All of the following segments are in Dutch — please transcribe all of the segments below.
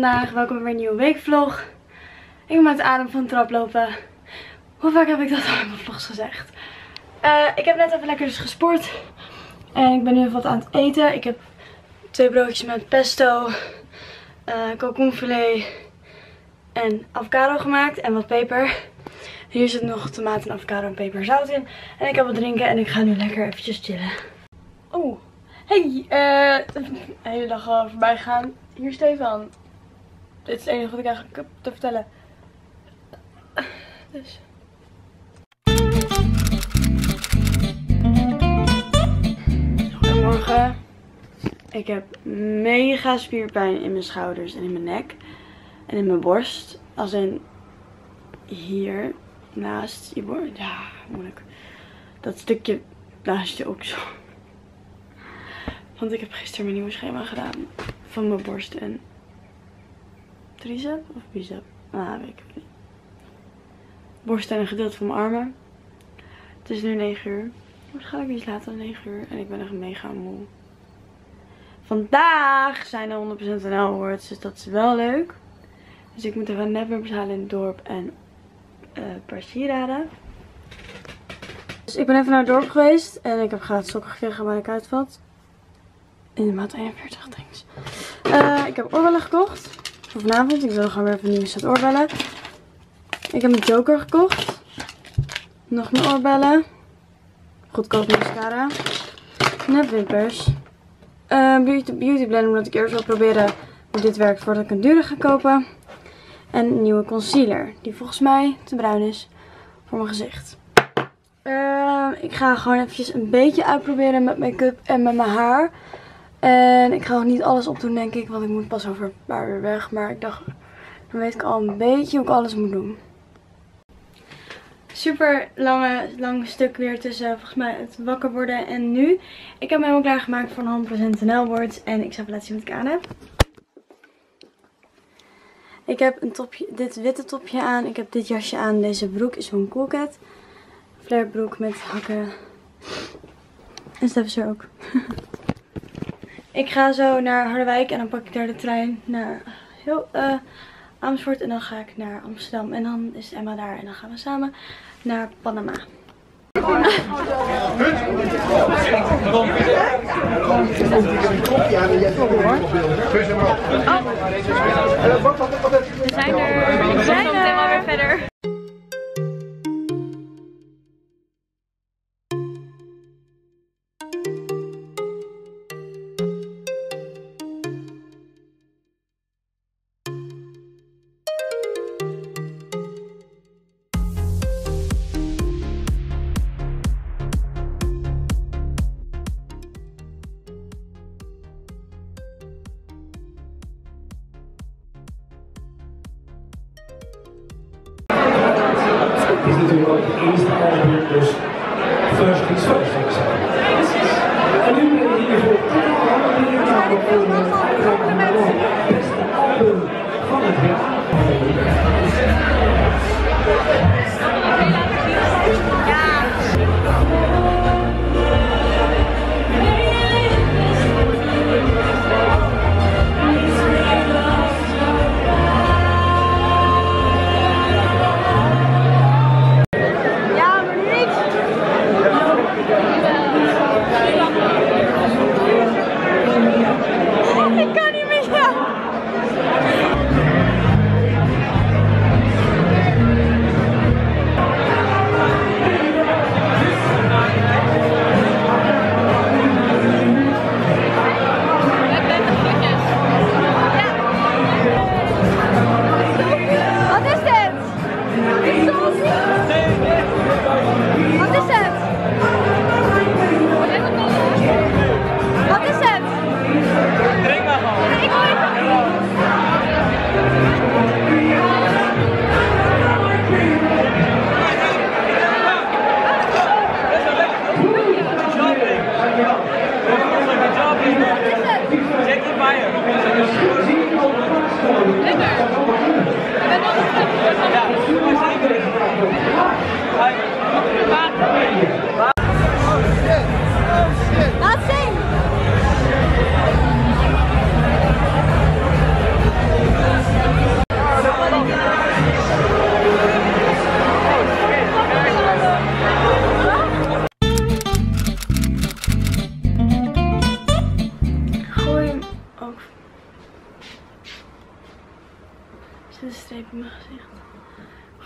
vandaag. Welkom bij een nieuwe weekvlog. Ik ben met de adem van de trap lopen. Hoe vaak heb ik dat al in mijn vlogs gezegd? Uh, ik heb net even lekker dus gesport. En ik ben nu even wat aan het eten. Ik heb twee broodjes met pesto, uh, kalkoenfilet en avocado gemaakt. En wat peper. Hier zit nog tomaat en avocado en peper en zout in. En ik heb wat drinken en ik ga nu lekker eventjes chillen. Oeh. Hey, uh, de hele dag al voorbij gaan. Hier Stefan. Dit is het enige wat ik eigenlijk heb te vertellen. Dus. Goedemorgen. Ik heb mega spierpijn in mijn schouders en in mijn nek. En in mijn borst. Als in hier naast je borst. Ja, moeilijk. Dat stukje naast je ook zo. Want ik heb gisteren mijn nieuwe schema gedaan. Van mijn borst en tricep of bicep. Ah, weet ik niet. Borst en een gedeelte van mijn armen. Het is nu 9 uur. Waarschijnlijk iets later dan 9 uur. En ik ben echt mega moe. Vandaag zijn er 100% NL awards. Dus dat is wel leuk. Dus ik moet even netwerk halen in het dorp. En uh, sieraden. Dus ik ben even naar het dorp geweest. En ik heb gratis sokken gekregen waar ik uitvat. In de maat 41, thanks. Uh, ik heb oorbellen gekocht. Voor vanavond. Ik wil gewoon weer even nieuwe set oorbellen. Ik heb een joker gekocht. Nog meer oorbellen. Goedkoop mascara. Net wimpers. Uh, beauty, beauty blender omdat ik eerst wil proberen hoe dit werkt voordat ik een dure ga kopen. En een nieuwe concealer. Die volgens mij te bruin is voor mijn gezicht. Uh, ik ga gewoon eventjes een beetje uitproberen met make-up en met mijn haar. En ik ga nog niet alles opdoen denk ik, want ik moet pas over een paar uur weg. Maar ik dacht, dan weet ik al een beetje hoe ik alles moet doen. Super lange, lang stuk weer tussen volgens mij het wakker worden en nu. Ik heb me helemaal klaargemaakt voor een 100% nailboards en ik zal even laten zien wat ik aan heb. Ik heb een topje, dit witte topje aan. Ik heb dit jasje aan. Deze broek is van Coolcat. Flare broek met hakken. En Stef is er ook. Ik ga zo naar Harderwijk en dan pak ik daar de trein naar heel, uh, Amersfoort. En dan ga ik naar Amsterdam. En dan is Emma daar en dan gaan we samen naar Panama. We zijn er. We zijn er. weer verder.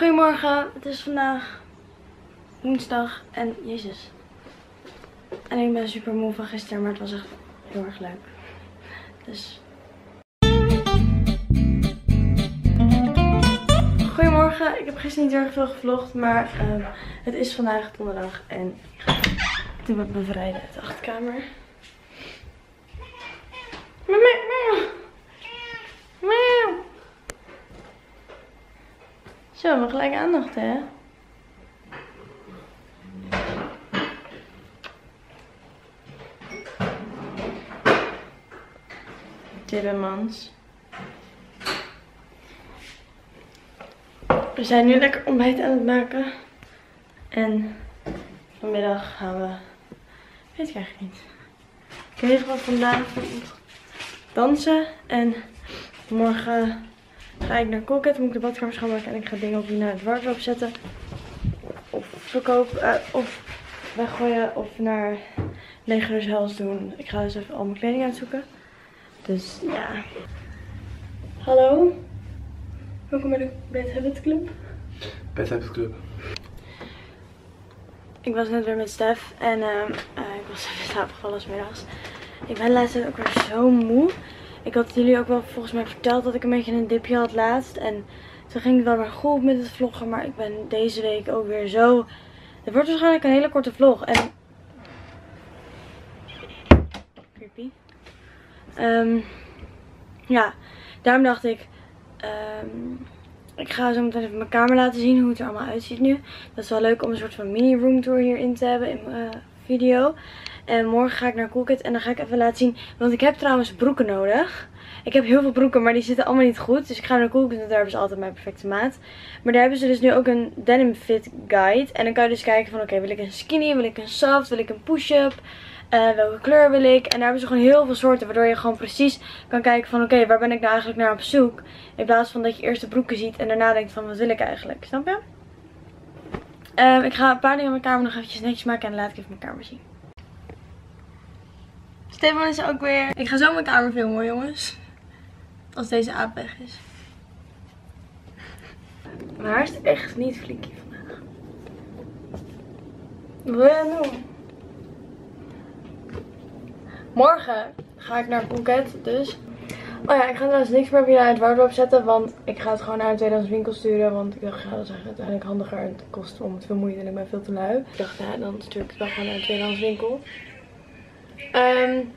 Goedemorgen, het is vandaag woensdag en jezus. En ik ben super moe van gisteren, maar het was echt heel erg leuk. Dus. Goedemorgen, ik heb gisteren niet heel erg veel gevlogd, maar ehm, het is vandaag donderdag en ik ga doen met bevrijden uit de achterkamer. Zo, maar gelijk aandacht hè. Timmermans. We zijn nu lekker ontbijt aan het maken. En vanmiddag gaan we... Weet ik eigenlijk niet. Ik weet wel vanavond dansen. En morgen ga ik naar Coolcat. Moet ik de badkamer schoonmaken. En ik ga dingen op naar het wardrobe zetten. Of verkopen. Uh, of weggooien. Of naar Legerhuis doen. Ik ga dus even al mijn kleding uitzoeken. Dus ja. Hallo. Welkom bij de Bed Habit Club. Bed Habit Club. Ik was net weer met Stef en uh, uh, ik was even slaapgevallen middags. Ik ben laatst ook weer zo moe. Ik had jullie ook wel volgens mij verteld dat ik een beetje een dipje had laatst. En toen ging het wel weer goed met het vloggen. Maar ik ben deze week ook weer zo... Het wordt waarschijnlijk een hele korte vlog. En... Creepy. Um, ja, daarom dacht ik... Um, ik ga zo meteen even mijn kamer laten zien hoe het er allemaal uitziet nu. Dat is wel leuk om een soort van mini room tour hierin te hebben in mijn uh, video. En morgen ga ik naar Coolkit en dan ga ik even laten zien. Want ik heb trouwens broeken nodig. Ik heb heel veel broeken, maar die zitten allemaal niet goed. Dus ik ga naar Coolkit, want daar hebben ze altijd mijn perfecte maat. Maar daar hebben ze dus nu ook een denim fit guide. En dan kan je dus kijken van oké, wil ik een skinny, wil ik een soft, wil ik een push-up. Uh, welke kleur wil ik. En daar hebben ze gewoon heel veel soorten. Waardoor je gewoon precies kan kijken van oké, waar ben ik nou eigenlijk naar op zoek. In plaats van dat je eerst de broeken ziet en daarna denkt van wat wil ik eigenlijk. Snap je? Um, ik ga een paar dingen in mijn kamer nog eventjes netjes maken en dan laat ik even mijn kamer zien. Stefan is ook weer. Ik ga zo mijn kamer filmen jongens. Als deze aap weg is. Maar haar is echt niet flikkie vandaag. Doen? Morgen ga ik naar Phuket dus. Oh ja, ik ga trouwens niks meer uit het wardrobe zetten. Want ik ga het gewoon naar een tweedehands winkel sturen. Want ik dacht, ja, dat is uiteindelijk handiger. En het kost om het vermoeien en ik ben veel te lui. Ik dacht, ja, dan stuur ik het wel gewoon naar een tweedehands winkel. Um,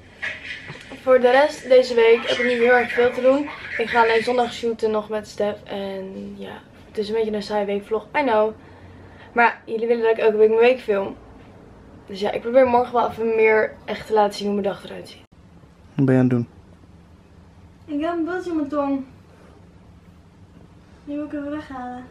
voor de rest deze week heb ik niet heel erg veel te doen. Ik ga alleen zondag shooten nog met Stef. En ja, het is een beetje een saaie weekvlog. I know. Maar jullie willen dat ik elke week mijn week film. Dus ja, ik probeer morgen wel even meer echt te laten zien hoe mijn dag eruit ziet. Wat ben je aan het doen? Ik heb een bultje in mijn tong. Die wil ik even weghalen.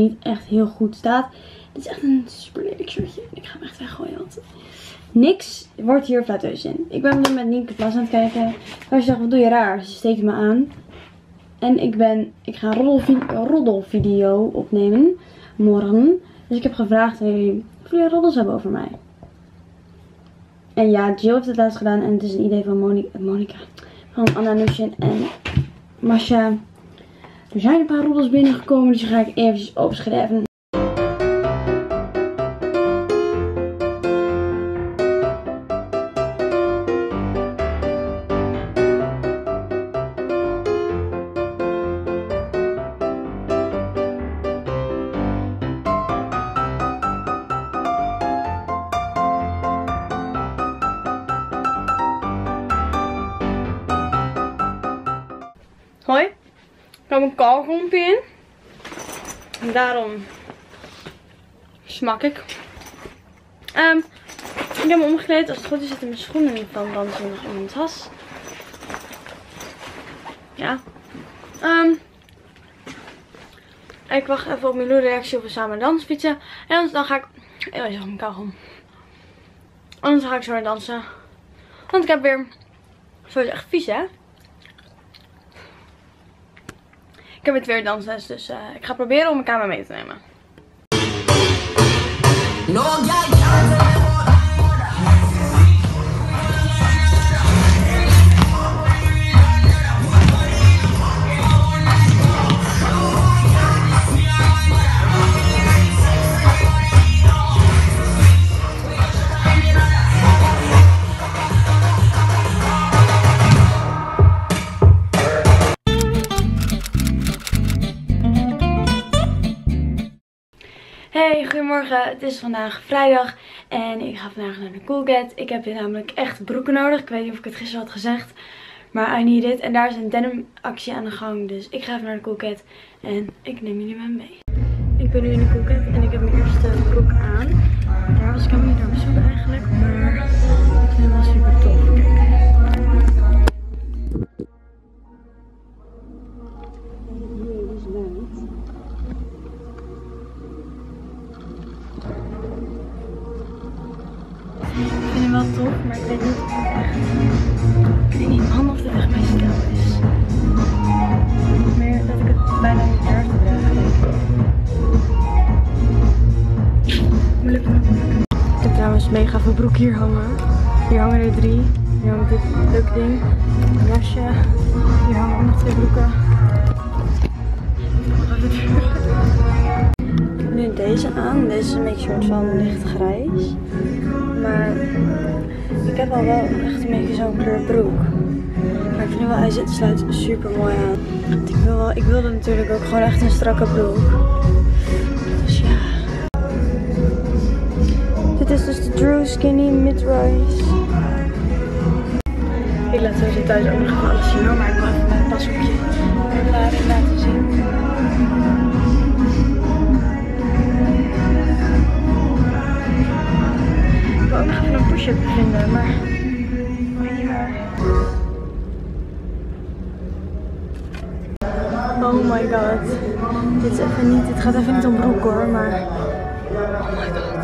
Niet echt heel goed staat. Dit is echt een super lelijk shirtje. Ik ga hem echt weggooien. Want niks wordt hier flatteus in. Ik ben met Nienke Plas aan het kijken. Als je zegt, wat doe je raar? Ze steekt me aan. En ik ben, ik ga een roddelvideo opnemen. Morgen. Dus ik heb gevraagd, hey, of jullie roddels hebben over mij? En ja, Jill heeft het laatst gedaan. En het is een idee van Monica. Van Anna Nushin en Masha. Er zijn een paar roddels binnengekomen, dus die ga ik eventjes opschrijven. Daarom smak ik. Ehm, ik heb me omgekleed. Als het goed is zitten mijn schoenen van dansen in mijn tas. Ja. Ehm, ik wacht even op mijn reactie of we samen dansen fietsen. En anders dan ga ik... Oh, ik mijn kauwgom. Anders ga ik zo weer dansen. Want ik heb weer... Zo is echt vies hè. Ik heb het weer dansles, dus uh, ik ga proberen om mijn kamer mee te nemen. Hey, Het is vandaag vrijdag en ik ga vandaag naar de Coolcat. Ik heb hier namelijk echt broeken nodig. Ik weet niet of ik het gisteren had gezegd, maar I need it. En daar is een denim actie aan de gang, dus ik ga even naar de Coolcat en ik neem jullie met mee. Ik ben nu in de Coolcat en ik heb mijn eerste broek aan. Daar was ik helemaal niet naar op zoek eigenlijk, hier hangen. Hier hangen er drie. Hier hangt dit leuk ding. Een jasje. Hier hangen nog twee broeken. Ik heb nu deze aan. Deze is een beetje soort van lichtgrijs. Maar ik heb al wel echt een beetje zo'n kleur broek. Maar ik vind wel, hij zit, sluit super mooi aan. Ik, wil wel, ik wilde natuurlijk ook gewoon echt een strakke broek. Dit is dus de Drew Skinny Mid-Rise. Ik laat sowieso thuis ook nog alles zien maar ik wil even mijn pashoekje daarin laten zien. Ik wil ook nog even een push-up vinden, maar. Oh my god. Dit is even niet, dit gaat even niet om broek hoor, maar... Oh my god.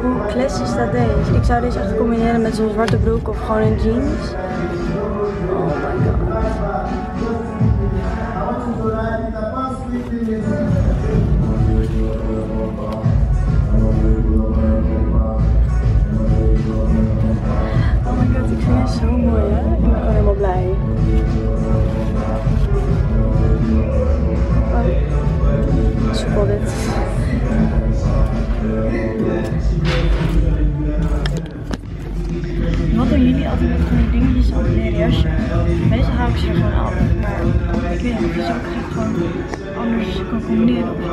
Hoe classy staat deze? Ik zou deze echt combineren met zo'n zwarte broek of gewoon een jeans. Altijd met die dingetjes leren jasje? Meestal hou ik ze er gewoon af, maar ik weet niet ze ook echt gewoon anders kan combineren of zo.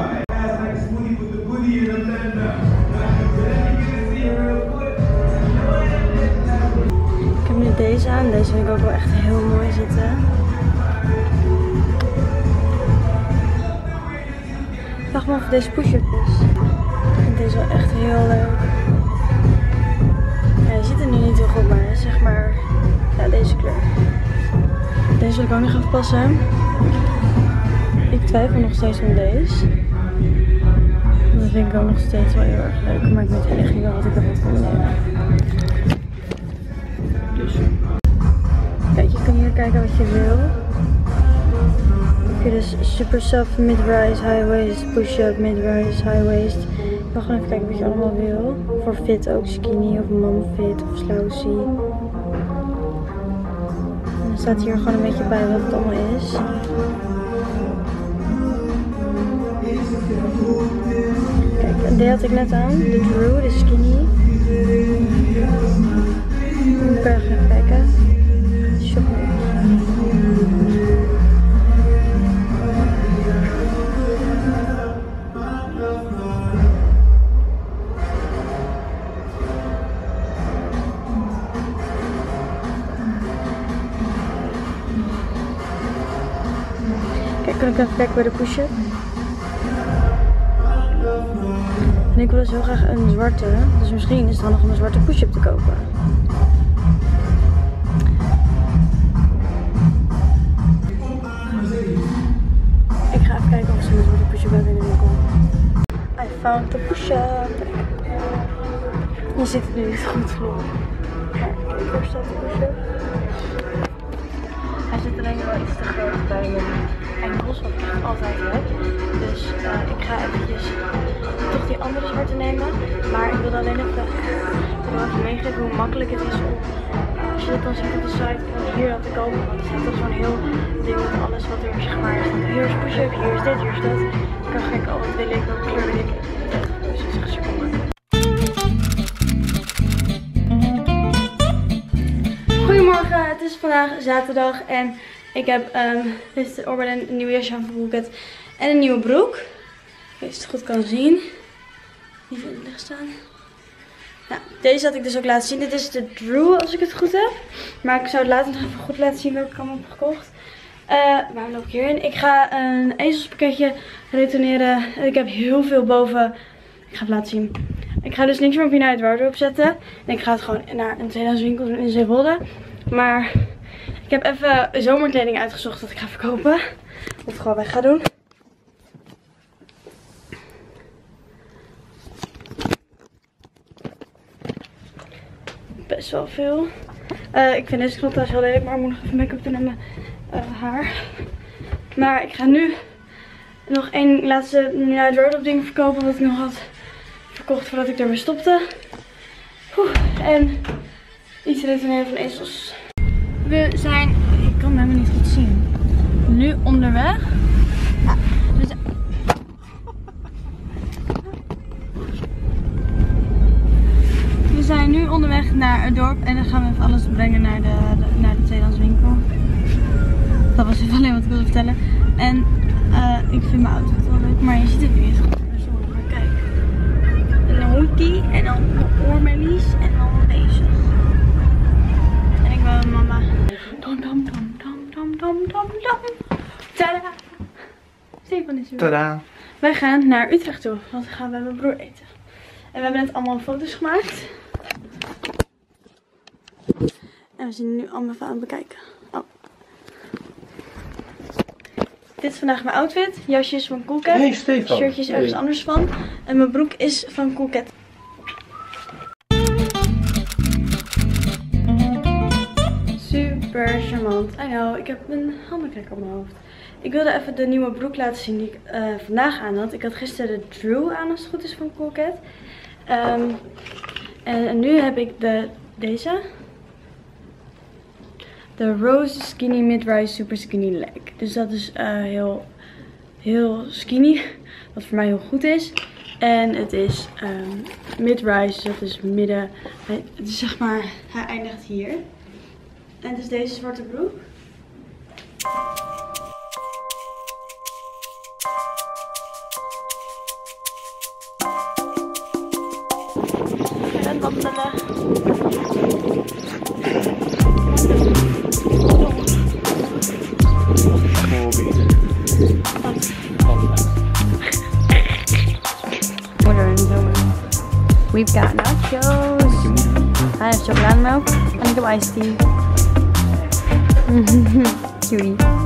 Ik heb nu deze aan, deze vind ik ook wel echt heel mooi zitten. Ik me of deze push-up is. Ik vind deze wel echt heel leuk. Ziet er nu niet heel goed, maar zeg maar ja, deze kleur. Deze wil ik ook nog even passen. Ik twijfel nog steeds om deze. Dat vind ik ook nog steeds wel heel erg leuk. Maar ik weet echt niet wat ik ervan kan nemen. Dus. Kijk, je kan hier kijken wat je wil. Oké, dus super soft, mid-rise, high waist, push-up, mid-rise, high waist. Ik wil gewoon even kijken wat je allemaal wil. Voor fit ook, skinny of mom fit of slousy. En dan staat hier gewoon een beetje bij wat het allemaal is. Kijk, deze had ik net aan. De Drew, de skinny. Dan kan je even kijken. Even de push-up? En ik wil dus heel graag een zwarte. Dus misschien is het handig om een zwarte push-up te kopen. Ik ga even kijken of ze een zwarte push-up hebben in de winkel. I found the push-up. Je het nu niet goed de push-up? Zit alleen wel iets te groot bij mijn enkels, wat ik echt altijd heb. Dus eh, ik ga eventjes toch die andere zwarte nemen. Maar ik wil alleen even, ik wil even meegeven hoe makkelijk het is om, eh, als je dat dan ziet op de site, hier dat te kopen. Want er staat toch zo'n heel ding met alles wat er zeg maar is. Hier is push-up, hier is dit, hier is dat. Ik kan gek, oh wat wil ik, welke kleur wil ik. Dus het is echt super vandaag zaterdag en ik heb um, de Orberen, een nieuw jasje aan en een nieuwe broek. Als je het goed kan zien. Even in het staan. Nou, deze had ik dus ook laten zien. Dit is de Drew als ik het goed heb. Maar ik zou het later nog even goed laten zien welke ik allemaal heb gekocht. Uh, waarom loop ik hierin? Ik ga een ezelspakketje retourneren. Ik heb heel veel boven. Ik ga het laten zien. Ik ga dus niks meer op je uit wardrobe zetten. En ik ga het gewoon naar een tweedehands winkel in Zeewolde. Maar ik heb even zomerkleding uitgezocht dat ik ga verkopen. Of gewoon weg ga doen. Best wel veel. Uh, ik vind deze knoptas heel lelijk, maar ik moet nog even make-up doen aan mijn uh, haar. Maar ik ga nu nog één laatste wardrobe ding verkopen wat ik nog had verkocht voordat ik ermee stopte. En iets retourneren van ezels. We zijn, ik kan het helemaal niet goed zien, nu onderweg. Ja, we, zijn... nu onderweg naar het dorp en dan gaan we even alles brengen naar de, naar de tweedehands winkel. Dat was even alleen wat ik wilde vertellen. En uh, ik vind mijn outfit wel leuk, maar je ziet het niet goed. Kijk. Een hoodie en dan oormelies en dan Stefan is weer. Tada! Wij gaan naar Utrecht toe, want we gaan bij mijn broer eten. En we hebben net allemaal foto's gemaakt. En we zijn nu allemaal even aan het bekijken. Oh. Dit is vandaag mijn outfit. Jasje is van Coolcat. Hey Stefan. Shirtje is ergens Hey. anders van. En mijn broek is van Coolcat. Super charmant. I know, ik heb een handenkrekker op mijn hoofd. Ik wilde even de nieuwe broek laten zien die ik eh, vandaag aan had. Ik had gisteren de Drew aan als het goed is van Coolcat. Ehm, en, nu heb ik de, deze. De Rose Skinny Mid-Rise Super Skinny Leg. Dus dat is eh, heel, heel skinny. Wat voor mij heel goed is. En het is ehm, mid-rise, dus dat is midden. Hij- Het is zeg maar, hij eindigt hier. En het is deze zwarte broek. We've got nachos. I have chocolate milk and some iced tea. Cutie.